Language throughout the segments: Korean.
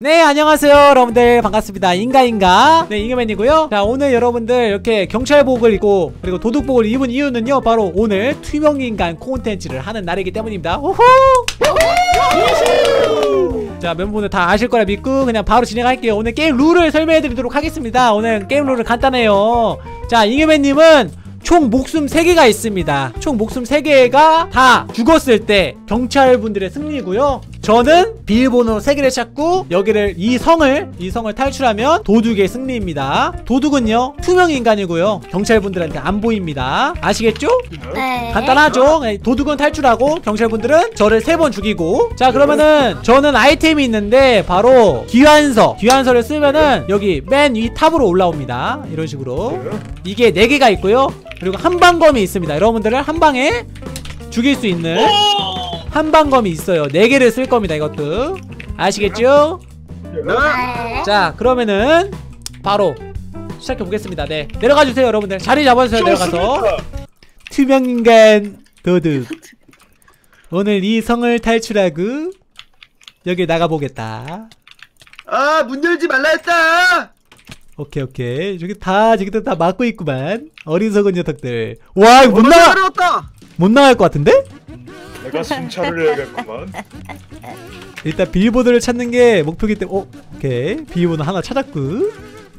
네 안녕하세요 여러분들. 반갑습니다. 잉하잉하. 네 잉여맨이고요. 자 오늘 여러분들 이렇게 경찰복을 입고 그리고 도둑복을 입은 이유는요 바로 오늘 투명인간 콘텐츠를 하는 날이기 때문입니다. 호호! 자 멤버분들 다 아실 거라 믿고 그냥 바로 진행할게요. 오늘 게임 룰을 설명해 드리도록 하겠습니다. 오늘 게임 룰은 간단해요. 자 잉여맨님은 총 목숨 3개가 있습니다. 총 목숨 3개가 다 죽었을 때 경찰분들의 승리고요 저는 비밀번호 3개를 찾고 여기를 이 성을 이 성을 탈출하면 도둑의 승리입니다. 도둑은요 투명 인간이고요. 경찰분들한테 안 보입니다. 아시겠죠? 네. 간단하죠? 네, 도둑은 탈출하고 경찰분들은 저를 세 번 죽이고. 자 그러면은 저는 아이템이 있는데 바로 귀환서. 귀환서를 쓰면은 여기 맨 위 탑으로 올라옵니다. 이런 식으로. 이게 4개가 있고요. 그리고 한방검이 있습니다. 여러분들을 한방에 죽일 수 있는 한방검이 있어요. 4개를 쓸 겁니다 이것도. 아시겠죠? 네. 자 그러면은 바로 시작해 보겠습니다. 네 내려가 주세요 여러분들. 자리 잡아주세요 내려가서. 투명인간 도둑. 오늘 이 성을 탈출하고 여기 나가보겠다. 아, 문 열지 말라 했다! 오케이 오케이. 저기 다 저기도 다 막고 있구만. 어리석은 녀석들. 와 이거 못 어, 나가! 못 나갈 것 같은데? 내가 순찰을 해야겠구만. 일단 비밀번호를 찾는 게 목표기 때문에 어 오케이 비밀번호 하나 찾았고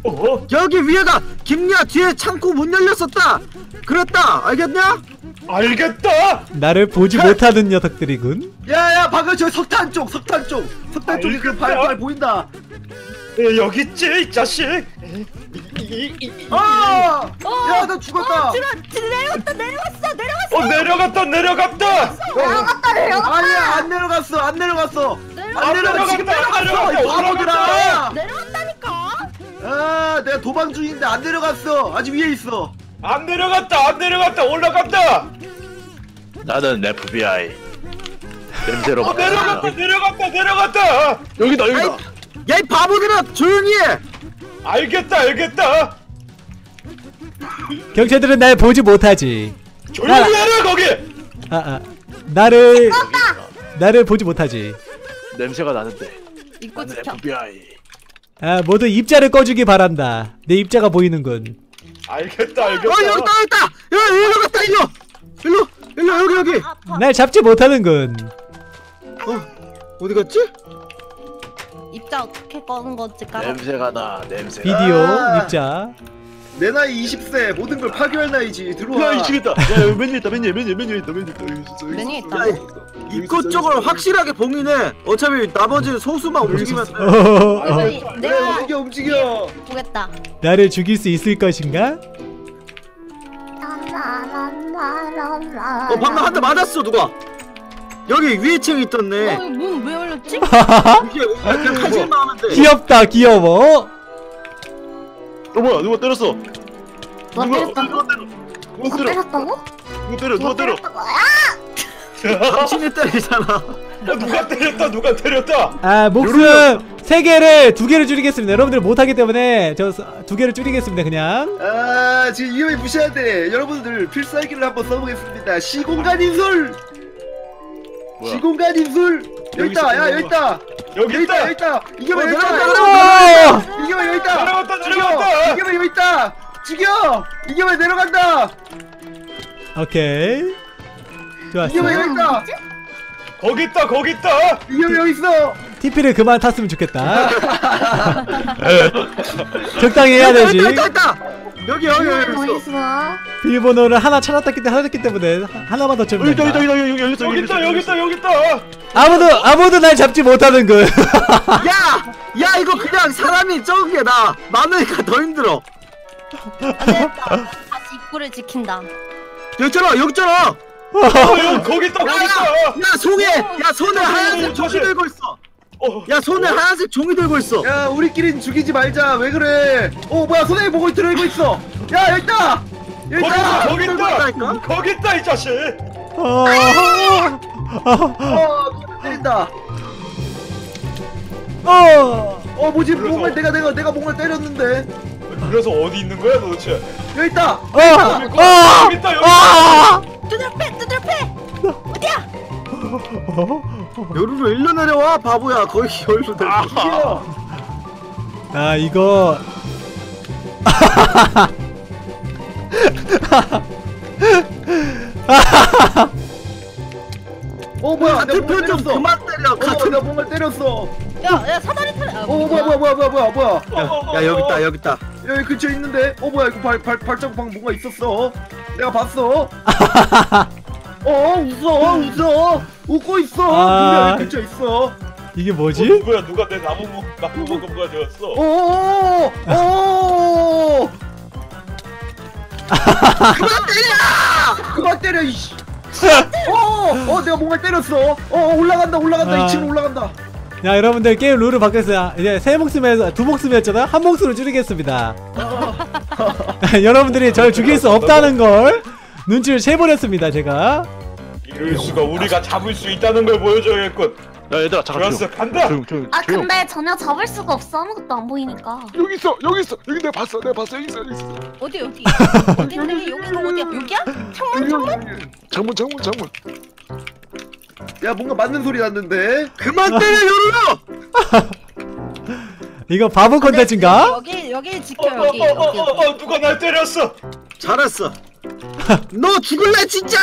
어? 여기 위에가 김야 뒤에 창고 문 열렸었다! 그랬다! 알겠냐? 알겠다. 나를 보지 못하는 녀석들이군 야, 야, 방금 저 석탄 쪽, 석탄 쪽! 석탄 쪽에 그 발, 알겠다. 발 보인다! 에, 여기 있지, 이 자식. 이, 아! 야, 나 죽었다! 어, 들어, 내려갔다, 내려갔어, 내려갔어. 어 내려갔다, 내려갔다. 내려갔다, 내려갔다. 아니야, 안 내려갔어, 안 내려갔어! 안안 내려가, 지금 내려갔다, 내려갔어! 이 내려갔다, 바보들아! 내려갔다니까. 아, 내가 도망 중인데 안 내려갔어! 아직 위에 있어! 안 내려갔다, 안 내려갔다, 올라갔다. 나는 FBI 냄새로 어 내려갔다, 내려갔다, 내려갔다. 여기다 여기다 야, 이 바보들아! 조용히 해! 알겠다, 알겠다. 경찰들은 날 보지 못하지 조용히 해라 거기. 아, 아 나를 나를 보지 못하지 냄새가 나는데 입고 나는 지켜. FBI 아 모두 입자를 꺼주기 바란다 내 입자가 보이는군 알겠다, 어, 여기 있다, 알겠다. 여기 있다! 야, 일로 갔다, 일로! 일로! 일로, 여기, 여기! 날 잡지 못하는군 어디 갔지? 입자 어떻게 꺼는 거지? 까먹. 냄새가 나 냄새 비디오 아. 입자 내 나이 20세 모든 걸 파괴할 나이지 들어와 야 미치겠다 야 여기 메뉴 있다 메뉴 메뉴 메뉴 있다 메뉴 있다 메뉴. 있다. 야, 입구 쪽을 확실하게 봉인해 어차피 나머지 소수만 움직이면 돼 어, 내가 움직여 움직여 보겠다. 나를 죽일 수 있을 것인가? 어 방금 한 대 맞았어 누가 여기 위에 층이 어, 있던네 문왜 열렸지? 이게 그냥 칼질만 하면 돼 귀엽다 귀여워. 어 뭐야? 누가 때렸어? 누가 때렸다고? 누가 때려? 때렸다고? 누가 때려? 누가 때려? 당신이 때리잖아. 어, 누가 때렸다, 누가 때렸다. 아 목숨 세 개를 두 개를 줄이겠습니다. 여러분들 못하기 때문에 저 두 개를 줄이겠습니다 그냥. 아 지금 위험이 무시한데 여러분들 필살기를 한번 써보겠습니다. 시공간 인술 뭐야? 시공간 인술! 여기 있다 야 여기 있다! 여기 있다. 여기 있다! 이게 왜 어, 여기 내려간다, 있다! 이게 왜 여기 있다 내려갔다. 이게 왜 여기 있다! 죽여 이게 왜 내려간다! 오케이. 좋았어 이게 왜 여기 있다! 거기 있다, 거기 있다. 이게 왜 여기 있어 TP를 그만 탔으면 좋겠다 적당히 해야 되지 있다 있다 있다 여기 여기 여기 뭐 있어 있어? 비밀번호를 하나 찾았기 때문에 찾았기 때문에 하- 하나만 더 여기 있다 채우면 여기 있다 된다 여기 여기 있어 여기 있다, 여기 있다, 여기 있다. 아무도 아무도 날 잡지 못하는 그 야! 야 이거 그냥 사람이 적은 게 나. 많으니까 더 힘들어. 다시 입구를 지킨다. 여기 있잖아 여기 있잖아. 어, 여기 거기 있다, 거기 있다. 야 손에 야 손에 하얀색 종이 조심. 들고 있어. 어, 야 손에 하얀색 종이 들고 있어. 야 우리끼린 죽이지 말자. 왜 그래? 어 뭐야 손에 뭐가 들고 있어. 야 여기 있다. 여기 거기 있다, 거기 있다. 있다니까? 거기 있다, 이 자식. 어, 어 때린다. 어, 어 뭐지 그래서- 뭔가 내가 내가 내가 뭔가 때렸는데. 그래서 어디 있는 거야, 도대체? 여기 있다. 어, 어, 여기 있다, 여기 있다. 아! 두드 여기로 일로 내려와 바보야. 거의 여기로 내려와. 아 이거. 어 뭐야? 뭔가 편좀 때렸어. 그만 때려. 어 같은 내가 뭔가 때렸어. 야 야 사다리 타네. 아, 어 뭐야 뭐야 뭐야 뭐야 뭐야 뭐야? 야 여기 있다 여기 있다. 여기 근처에 있는데? 어 뭐야 이거 발, 발, 발자국 방 뭔가 있었어? 내가 봤어 어 웃어 웃어. 웃고 있어. 아. 분명히 근처에 있어. 이게 어, 뭐지? 누구야? 누가 내 나무 먹 나무 먹은 거 가져왔어? 어, 오오오 그만 때려! 그만 때려 이씨. 어, 어 내가 뭔가 때렸어. 어 올라간다 올라간다. 아. 2층 올라간다. 야 여러분들 게임 룰을 바뀌었어요. 이제 세 목숨에서 두 목숨이었잖아. 한 목숨을 줄이겠습니다. 여러분들이 절 죽일 수 없다는 걸 눈치를 채버렸습니다 제가 이럴 수가 우리가 잡을 수 있다는 걸 보여줘야겠군. 야 얘들아 잠깐 조용 간다. 조용 조용 아 조용 근데 전혀 잡을 수가 없어 아무것도 안 보이니까. 여기 있어 여기 있어 여기 내가 봤어 내가 봤어 여기 있어 여기 있어 어디 어디? 어딘데 여기가 어디야? 여기야? 창문 창문? 창문 창문 창문 야 뭔가 맞는 소리 났는데 그만 때려 여기로 이거 바보 컨텐츠인가? 여기 여기 어, 지켜 여기 여기. 여기. 어어어어 누가 날 때렸어? 잘했어 너 죽을래 진짜!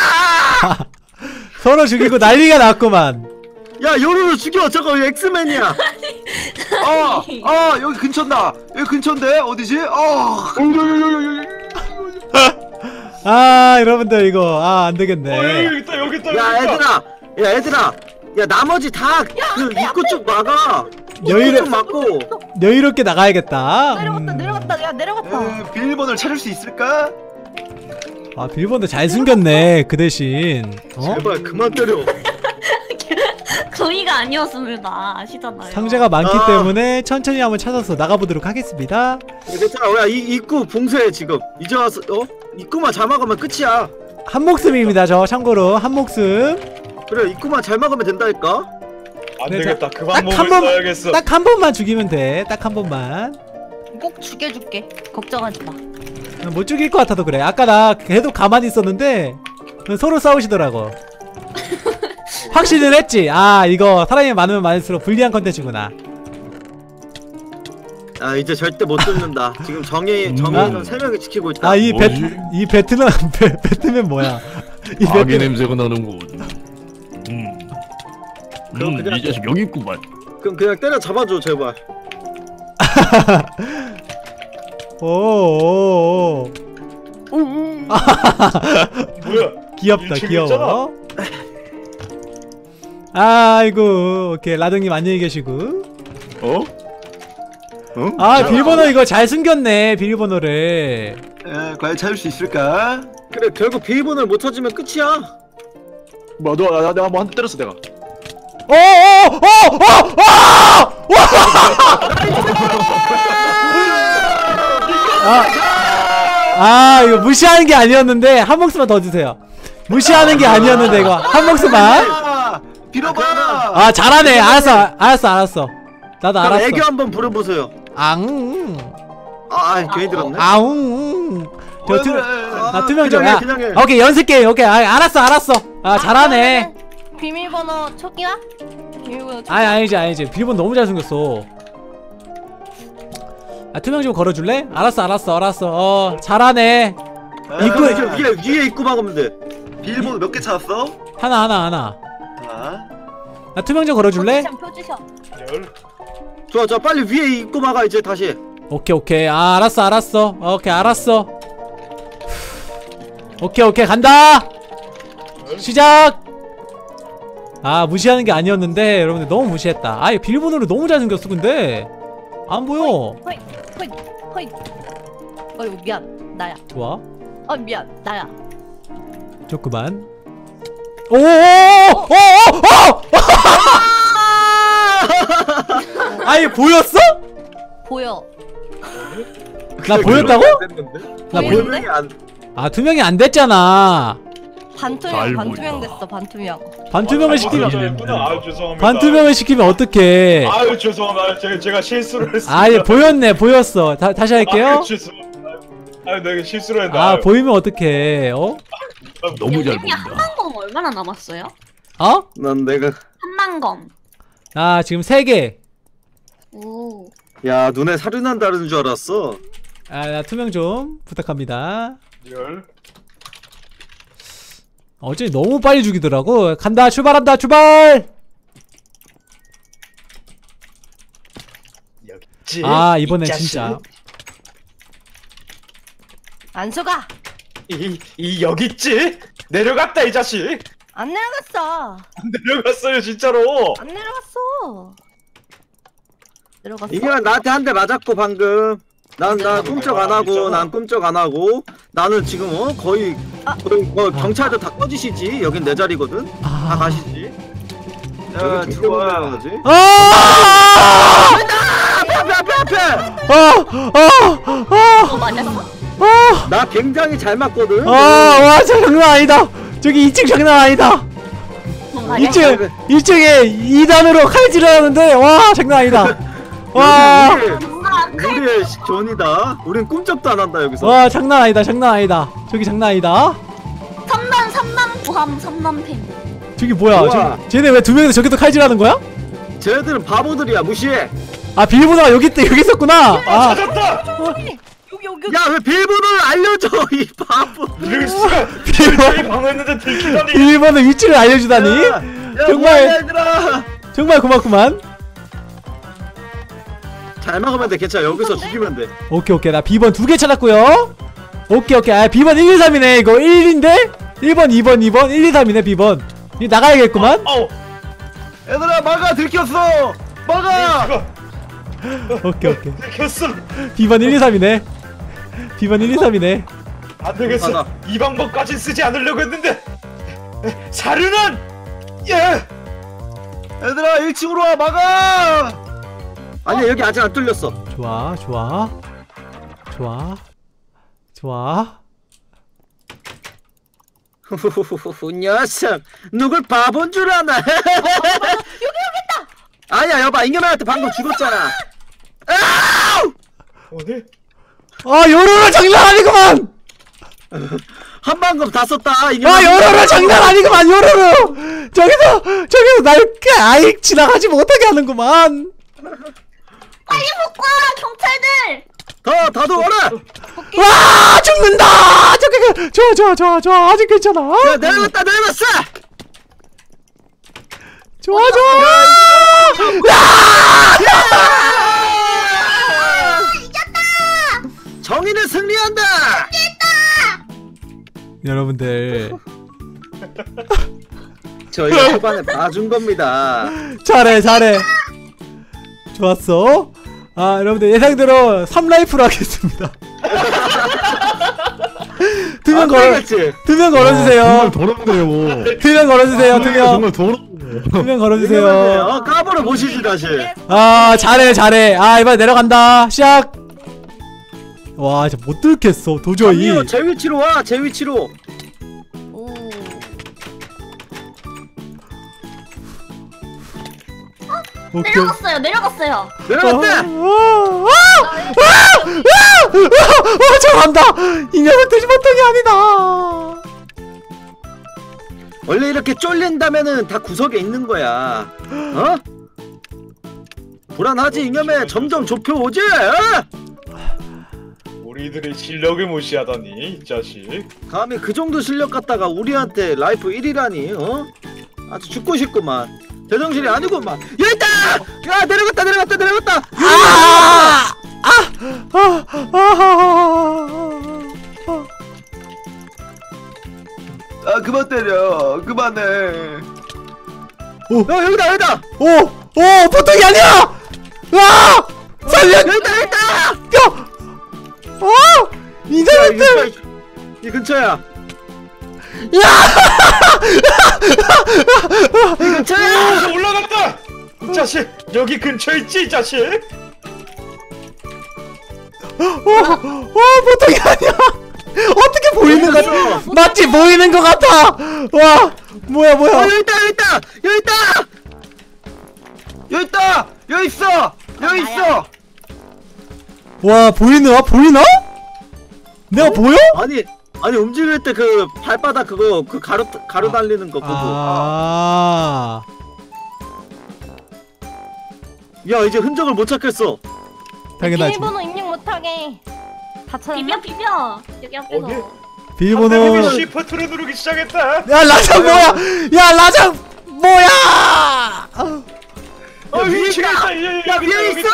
서로 죽이고 난리가 났구만. 야 요루루 죽여. 저거 엑스맨이야? 아, 아 여기 근처다. 여기 근처인데? 어디지? 아 아 여러분들 이거 아어 안되겠네. 여기 있다 여기 있다 여기 야 있다. 얘들아. 야 얘들아. 야 나머지 다그 입구 쪽 막아. 입구 여유를 쪽 막고. 여유롭게 나가야겠다. 내려갔다 음. 내려갔다. 야 내려갔다. 에, 비밀번호를 찾을 수 있을까? 아 비밀번호 잘 숨겼네 그 대신. 어? 제발 그만 때려. 거의가 아니었습니다. 아시잖아요. 상자가 많기 아. 때문에 천천히 한번 찾아서 나가보도록 하겠습니다. 야, 괜찮아 야이 입구 봉쇄해 지금. 이제 와서 어? 입구만 잘 막으면 끝이야. 한 목숨입니다 저 참고로. 한 목숨. 그래 입구만 잘 막으면 된다니까. 안 네, 되겠다. 그딱 방법을 번- 써야겠어. 딱 한 번만 죽이면 돼딱 한 번만. 꼭 죽여줄게. 걱정하지 마. 못 죽일 것 같아도 그래. 아까 나 계속 가만히 있었는데 서로 싸우시더라고. 확신을 했지. 아 이거 사람이 많으면 많을수록 불리한 컨텐츠구나. 아 이제 절대 못 뚫는다. 지금 정의 음, 정의는 아. 세 명이 지키고 있다. 아이배 뭐지? 이 배트는 배, 배트맨 뭐야? 이 아기 배트맨 냄새가 나는군 음. 그럼 음, 그냥- 이 자식 여기 있구만. 그럼 그냥 때려 잡아줘 제발 오오오. 뭐야? 귀엽다 귀여워. 아이고 오케이. 라동님 안녕히 계시고. 어? 어? 아 비밀번호 이거 잘 숨겼네 비밀번호를. 에, 과연 찾을 수 있을까? 그래 결국 비밀번호를 못 찾으면 끝이야. 뭐너 나, 내가 뭐한대 때렸어 내가 아, 아 이거 무시하는 게 아니었는데 한 목숨만 더 주세요. 무시하는 게 아니었는데 이거 한 목숨만. 아, 빌어봐. 아 잘하네. 알았어 알았어 알았어. 나도 알았어. 애교 한번 부려보세요. 앙. 아, 아 괜히 들었네. 아웅 저 투, 아, 나 투명 좀. 해. 그냥 해. 오케이 연습 게임 오케이. 아, 알았어 알았어. 아 잘하네. 비밀번호 초기화? 비밀번호 초기화? 아니 아니지 아니지. 비밀번호 너무 잘 숨겼어 아 투명 좀 걸어줄래? 알았어 알았어 알았어. 어 잘하네. 입구. 입구- 위에 위에 입구 막으면 돼. 비밀번호 몇 개 찾았어? 하나 하나 하나. 아, 나. 투명 좀 걸어줄래? 포지션 포지션. 열. 좋아 좋아. 빨리 위에 입구 막아 이제 다시. 오케이 오케이. 아 알았어 알았어. 오케이 알았어. 오케이 오케이. 간다! 시작! 아 무시하는 게 아니었는데 여러분들 너무 무시했다. 아 이거 비밀번호를 너무 잘 숨겼어 근데. 안 보여. 허이 허이. 어이 미안 나야. 좋아 어 미안 나야. 좋구만 오오오오오오 아니 보였어? 보여. 나 보였다고? 나안아 투명이 안 됐잖아 반투명 잘 반투명. 됐어 반투명. 반투명을 아, 시키면. 아 죄송합니다. 반투명을 시키면 어떡해 아유 죄송합니다. 제가, 제가 실수를 했습니다. 아예 보였네 보였어 다, 다시 할게요 아유, 죄송합니다. 아유 내가 실수를 했다. 아 아유. 보이면 어떡해 어? 너무 잘이 보인다 한번 얼마나 남았어요? 어? 난 내가 한만 검. 아 지금 세 개. 오. 야 눈에 살이 난다는 줄 알았어. 아, 나 투명 좀 부탁합니다. 열. 어제 너무 빨리 죽이더라고. 간다, 출발한다, 출발! 여기 있지. 아, 이번엔. 진짜. 안 속아. 이, 이 여기 있지. 내려갔다 이 자식. 안 내려갔어. 안 내려갔어요 진짜로. 안 내려갔어. 내려갔어? 이게 나한테 한 대 맞았고 방금. 난 나 꿈쩍 안 하고 난 꿈쩍 안 하고 나는 지금 어 거의 거의 뭐 경찰들 다 꺼지시지 여긴 내 자리거든 다 아, 가시지 야 여기 좋아 가지 아! 앞에 앞에 앞에 앞에 아! 아! 아! 어, 맞았어? 아! 나 굉장히 잘 맞거든 아! 와, 저 장난 아니다! 저기 2층 장난 아니다! 어, 맞았어? 2층! 2층에 2단으로 칼질을 하는데, 와, 장난 아니다! 와! 우리의 존이다 우린 꿈쩍도 안 한다 여기서 와, 장난 아니다, 장난 아니다. 저기 장난 아니다. 삼남 삼남 구함 삼남템. 저기 뭐야? 우와. 저, 쟤네 왜 두 명이서 저기서 칼질하는 거야? 쟤들은 바보들이야 무시해 아, 비밀번호가 여기 있, 여기 있었구나! 아, 찾았다. 여기 여기 여기. 야왜 비밀번호를 알려줘 이 바보. 비밀번호, 저희 방어했는데 들키다니. 비밀번호 위치를 알려주다니? 야, 야 정말- 뭐야, 얘들아 정말 고맙구만. 잘 막으면 돼. 괜찮아. 여기서 죽이면 돼. 오케이 오케이. 나 B번 두 개 찾았고요. 오케이 오케이. 아 B번 1, 2, 3이네. 이거 1인데? 1번 2번 2번. 1, 2, 3이네 B번. 이 나가야겠구만. 어우. 얘들아 막아. 들켰어. 막아. 이거 오케이 오케이. 들켰어. B번 1, 2, 3이네. B번 1, 2, 3이네. 안 되겠어. 맞아. 이 방법까진 쓰지 않으려고 했는데. 사륜은 예. 얘들아 1층으로 와. 막아 아니야 여기 아직 안 뚫렸어. 좋아 좋아. 좋아. 좋아. 후후후후 녀석. 누굴 바본 줄 아나? 여기 여기 있다! 아니야 여봐 잉여맨한테 방금 죽었잖아. 오늘 아 요로로 장난 아니구만! 한 방금 다 썼다 아 잉여맨. 요로로 장난 아니구만 요로로! 저기서 저기서 날 그, 아이 지나가지 못하게 하는구만 빨리 와 경찰들. 더 더도 오라 와 죽는다! 저기 좋아 아직 괜찮아? 야 내려갔다 내려갔어! 좋아 좋아 정의는 승리한다! 여러분들. 저희가 초반에 봐준 겁니다. 잘해 잘해. 좋았어 아 여러분들 예상대로 3라이프로 하겠습니다. 두명안 걸어 되겠지? 두명 걸어주세요. 정말 더럽네요. 두명 걸어주세요 두명두 정말 더럽네요. 명 잉여맨, 걸어주세요. 어 까불어 보시지 다시. 아 잘해 잘해. 아 이번에 내려간다. 시작. 와 진짜 못 뚫겠어 도저히. 정의로 제 위치로 와제 위치로 오케이 내려갔어요. 내려갔어요. 내려갔대 아, 아, 잘한다 인형은 돼지버튼이 아니다 원래 이렇게 쫄린다면은 다 구석에 있는 거야. 어? 불안하지 잉여맨 점점 좁혀 오지? 어? 우리들의 실력을 무시하다니 이 자식. 감히 그 정도 실력 갖다가 우리한테 라이프 1위라니 어? 아주 죽고 싶구만 제정신이 아니구만 여기 있다! 야 내려갔다 내려갔다 내려갔다 아! 아! 아! 아! 아 그만 때려 그만해 어 여기다 여기다 오! 오! 보통이 아니야! 와! 살려! 여기다 여기다 야! 어! 야, 이 인터넷! 근처 이 근처야 이 근처야 여기서 올라갔다. 이 자식 여기 근처에 있지 이 자식. 어! 어! 보통이 아니야! 어떻게 보이는 거 같아? 마치 보이는 거 같아! 와! 뭐야 어 뭐야! 여기 있다 여기 있다 여기 있다 여기 있다 여기 있어 여기 있어 와 보이나? 보이나? 내가 보여? 아니 아니 움직일 때 그 발바닥 그거 그 가로 가로 아. 달리는 거 그거. 아. 야 이제 흔적을 못 찾겠어. 당연하지. 비밀번호 입력 못하게 다 찾았나? 비벼 비벼 여기 앞에서 어디? 비밀번호. 상대방이 시프트를 누르기 시작했다 야 라장 뭐야? 야 라장 뭐야? 아, 어 위에 있다 야 위에 있어.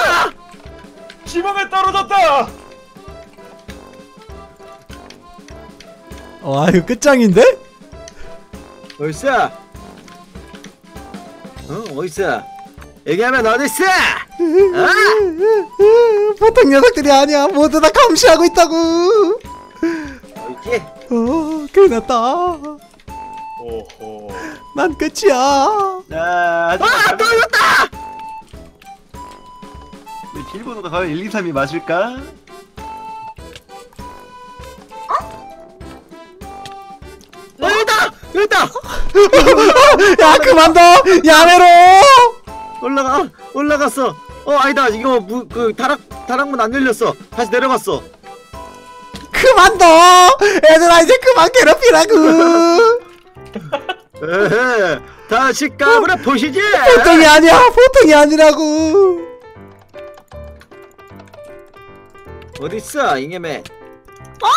지붕에 떨어졌다 와 이거 끝장인데? 어딨어? 어 어딨어? 얘기하면 어딨어? 보통 녀석들이 아니야. 모두 다 감시하고 있다고. 어딨지? 어, 큰일 났다. 오호 난 끝이야. 자, 아 떨어졌다! 비밀번호가 과연 1, 2, 3이 맞을까? 여기다! 여기다! 야 그만둬. 야매로. 올라가 올라갔어. 어 아니다 이거 무, 그 다락 다락문 안 열렸어. 다시 내려갔어. 그만둬. 얘들아 이제 그만 괴롭히라고. 에헤 다시 까불어 보시지. 보통이 아니야. 보통이 아니라고. 어딨어 잉여맨? 어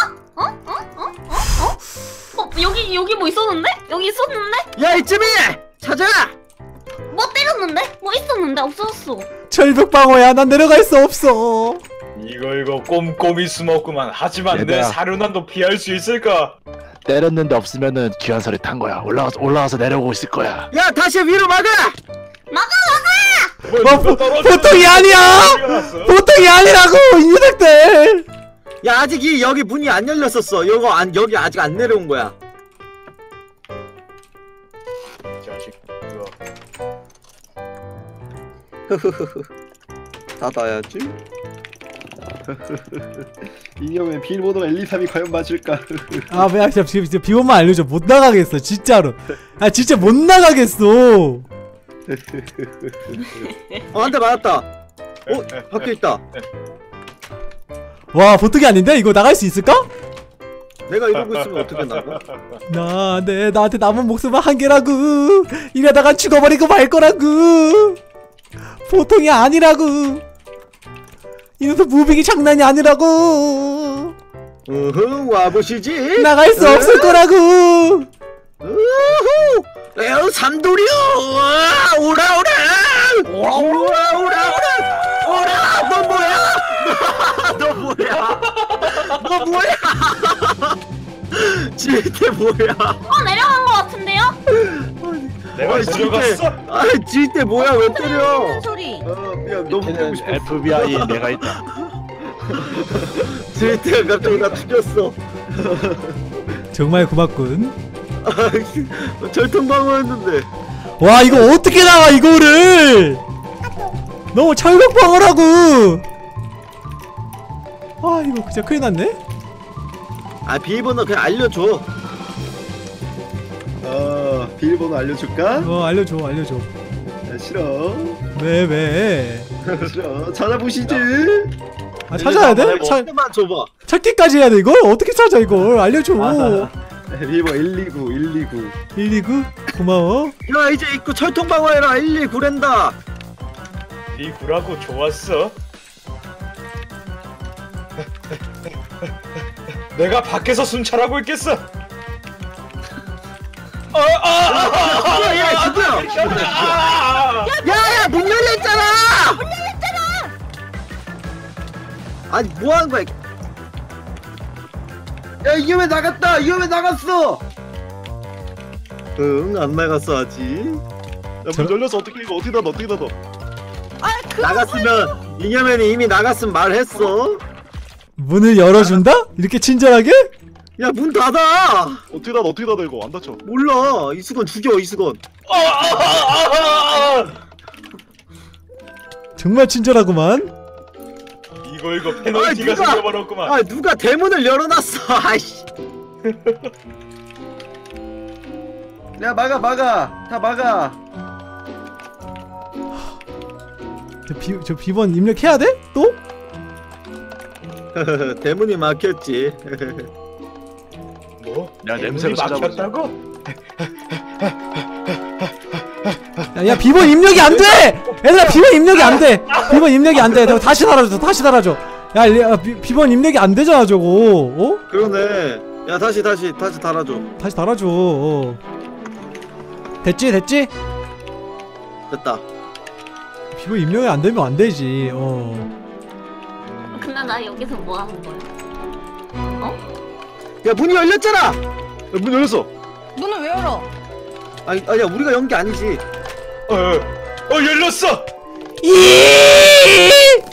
여기 여기 뭐 있었는데? 여기 있었는데? 야 이쯤이 찾아. 뭐 때렸는데? 뭐 있었는데 없어졌어 절벽 방어야. 난 내려갈 수 없어. 이거 이거 꼼꼼히 숨었구만 하지만 내 얘들아. 사륜한도 피할 수 있을까 때렸는데 없으면은 귀한설이 탄 거야. 올라가서 올라가서 내려오고 있을 거야. 야 다시 위로 막아. 뭐, 뭐, 누가 떨어졌는데 보통이 아니야! 보통이 아니라고 이 녀석들. 야 아직 이 여기 문이 안 열렸었어. 여거 안 여기 아직 안 내려온 거야. 이 자식 닫아야지. 이경의 비밀번호가 1, 2, 3이 과연 맞을까? 아, 뭐야, 진짜, 지금 진짜 비번만 알려줘. 못 나가겠어, 진짜로. 아, 진짜 못 나가겠어. 어 한대 맞았다. 어 밖에 있다. 와, 보통이 아닌데? 이거 나갈 수 있을까? 내가 이러고 있으면 어떻게 나가? 나, 네, 나한테 남은 목숨은 한 개라고. 이러다가 죽어버리고 말 거라고. 보통이 아니라고. 이 녀석 무빙이 장난이 아니라고. 으흐 와보시지. 나갈 수 없을 거라고. 우후! 에어 삼돌이요! 와, 오라 오라! 오라 오라 오라! 오라! 너 뭐야? 너 뭐야? 너 뭐야? 지태 뭐야? 어 내려간 거 같은데요? 내가 어이, 들어갔어 아, 지태 뭐야? 왜 때려? 소리? 어, 미안, 너무 보고 싶어. FBI 내가 있다. 지태가 갑자기 나 죽였어. 정말 고맙군. 아, 절통방어였는데. 와, 이거 어떻게 나와, 이거를. 너무 철벽방어라고. 아, 이거 진짜 큰일 났네. 아, 비밀번호 그냥 알려줘. 어, 비밀번호 알려줄까? 어, 알려줘, 알려줘. 야, 싫어. 왜, 왜? 싫어. 찾아보시지. 아, 찾아야 돼? 차, 만 줘봐. 찾기까지 해야 돼, 이걸? 어떻게 찾아, 이걸? 알려줘. 비밀번호 129, 129. 129? 고마워. 야, 이제 입구 철통방어해라. 119랜다. 네 구라고 좋았어 내가 밖에서 순찰하고 있겠어 아, 아, 아, 야, 야, 누구야? 아, 야, 야, 문 열렸잖아! 문 열렸잖아! 아니, 뭐 하는 거야? 야, 이게 왜 나갔다! 이게 왜 나갔어! 응, 안 나갔어, 아직. 야, 문 열려서 어떻게 이거 어떻게 닫아 어떻게 닫아? 아, 그 나갔으면, 이념현이 이미 나갔으면 말했어. 문을 열어준다? 이렇게 친절하게? 야, 문 닫아! 어떻게 닫아 어떻게 닫아 이거 안 닫혀. 몰라. 이수건 죽여, 이수건. 아, 아, 아, 아. 정말 친절하구만. 이거 이거 페널티가 누가- 생겨버렸구만 아, 누가 대문을 열어놨어, 아이씨. 야, 막아, 막아! 다 막아! 저, 비, 저 비번 입력해야 돼? 또? 대문이 막혔지. 뭐? 야, 문이 냄새가 찾아보자. 막혔다고? 야, 야 비번 입력이 안 돼! 얘들아 비번 입력이 안 돼! 비번 입력이 안 돼. 다시 달아줘. 다시 달아줘. 야, 리- 야 비, 비번 입력이 안 되잖아 저거. 어? 그러네 야 다시 다시 다시 달아줘 다시 달아줘. 어. 됐지? 됐지? 됐다 비번 입력이 안 되면 안 되지. 어. 근데 나 여기서 뭐 하는 거야? 야 문이 열렸잖아 야, 문 열렸어. 문을 왜 열어? 아니 아니야 우리가 연 게 아니지 어, 어, 어 열렸어. 이!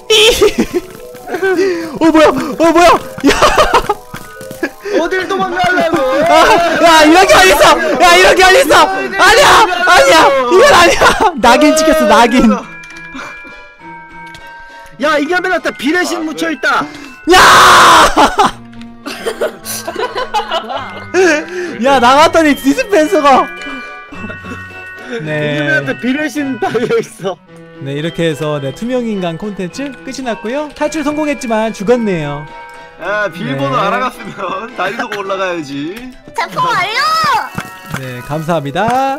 이! 어 뭐야? 어 뭐야? 야! 어딜 도망가려고 아, 야 이렇게 안 있어! 야 이렇게 안 있어! 아니야! 아니야! 이건 아니야! 낙인 찍혔어 낙인! 야 이게 하면 다 비례신 묻혀 있다 야! 야 나갔더니 디스펜서가 네, 이게한테 비례신 달려 있어 네 이렇게 해서 네 투명인간 콘텐츠 끝이 났고요 탈출 성공했지만 죽었네요 야, 비밀번호 네. 알아갔으면 다이소가 올라가야지. 제품 완료! 네 감사합니다